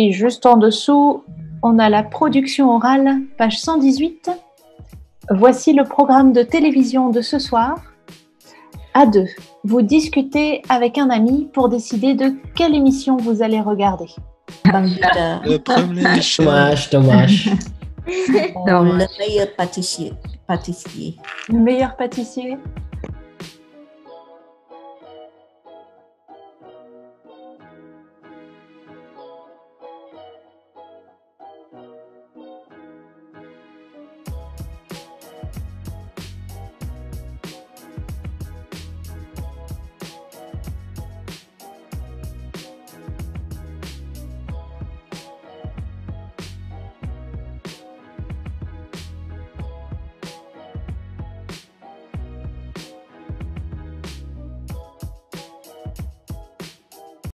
Et juste en dessous, on a la production orale, page 118. Voici le programme de télévision de ce soir. À deux, vous discutez avec un ami pour décider de quelle émission vous allez regarder. Le premier le meilleur pâtissier. pâtissier. Le meilleur pâtissier